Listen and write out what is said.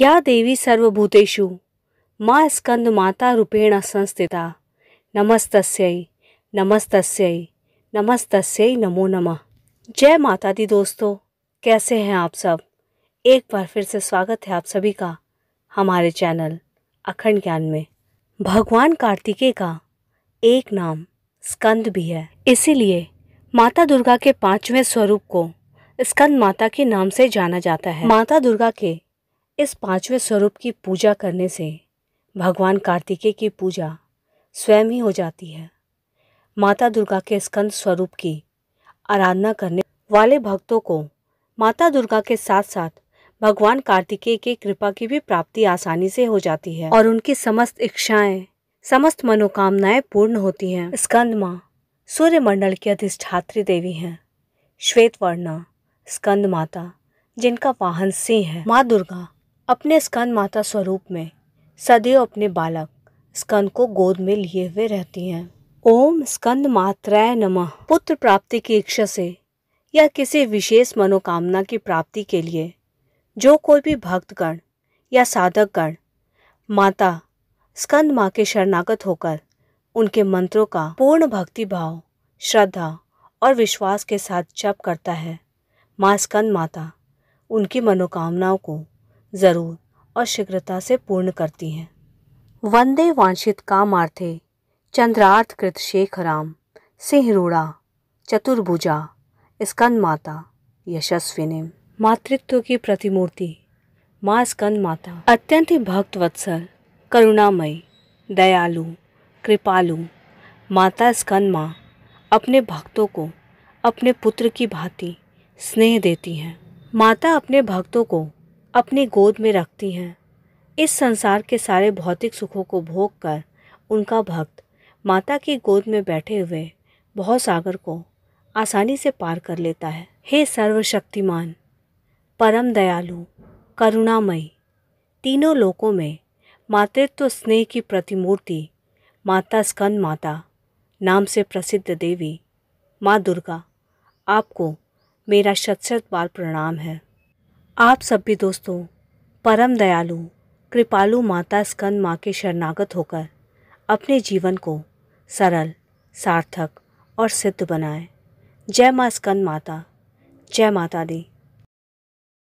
या देवी सर्वभूतेषु माँ स्कंद माता रूपेण संस्थिता। नमस्तस्यै नमस्तस्यै नमस्तस्यै नमो नमः। जय माता दी दोस्तों, कैसे हैं आप सब? एक बार फिर से स्वागत है आप सभी का हमारे चैनल अखंड ज्ञान में। भगवान कार्तिकेय का एक नाम स्कंद भी है। इसीलिए माता दुर्गा के पाँचवें स्वरूप को स्कंद माता के नाम से जाना जाता है। माता दुर्गा के इस पाँचवें स्वरूप की पूजा करने से भगवान कार्तिकेय की पूजा स्वयं ही हो जाती है। माता दुर्गा के स्कंद स्वरूप की आराधना करने वाले भक्तों को माता दुर्गा के साथ साथ भगवान कार्तिकेय के कृपा की भी प्राप्ति आसानी से हो जाती है और उनकी समस्त इच्छाएँ, समस्त मनोकामनाएँ पूर्ण होती हैं। स्कंद माँ सूर्य मंडल की अधिष्ठात्री देवी हैं श्वेत वर्णा स्कंद माता, जिनका वाहन सिंह है। माँ दुर्गा अपने स्कंद माता स्वरूप में सदैव अपने बालक स्कंद को गोद में लिए हुए रहती हैं। ओम स्कंद मात्राय नमः। पुत्र प्राप्ति की इच्छा से या किसी विशेष मनोकामना की प्राप्ति के लिए जो कोई भी भक्तगण या साधकगण माता स्कंद माँ के शरणागत होकर उनके मंत्रों का पूर्ण भक्ति भाव, श्रद्धा और विश्वास के साथ जप करता है, माँ स्कंद माता उनकी मनोकामनाओं को ज़रूर और शीघ्रता से पूर्ण करती हैं। वंदे वांछित कामार्थे, चंद्रार्थ कृत शेखराम सिंहरूड़ा चतुर्भुजा, स्कंद माता यशस्विनी मातृत्व की प्रतिमूर्ति, माँ स्कंद माता। अत्यंत ही भक्त वत्सल करुणामयी, दयालु, कृपालु, माता स्कंद माँ अपने भक्तों को, अपने पुत्र की भांति स्नेह देती हैं। माता अपने भक्तों को अपनी गोद में रखती हैं। इस संसार के सारे भौतिक सुखों को भोग कर उनका भक्त माता की गोद में बैठे हुए बहुत सागर को आसानी से पार कर लेता है। हे सर्वशक्तिमान, परम दयालु, करुणामयी, तीनों लोकों में मातृत्व स्नेह की प्रतिमूर्ति माता स्कंद माता, नाम से प्रसिद्ध देवी माँ दुर्गा, आपको मेरा शत शत बार प्रणाम है। आप सभी दोस्तों, परम दयालु, कृपालु माता स्कंद माँ के शरणागत होकर अपने जीवन को सरल, सार्थक और सिद्ध बनाएँ। जय माँ स्कंद माता, जय माता दी।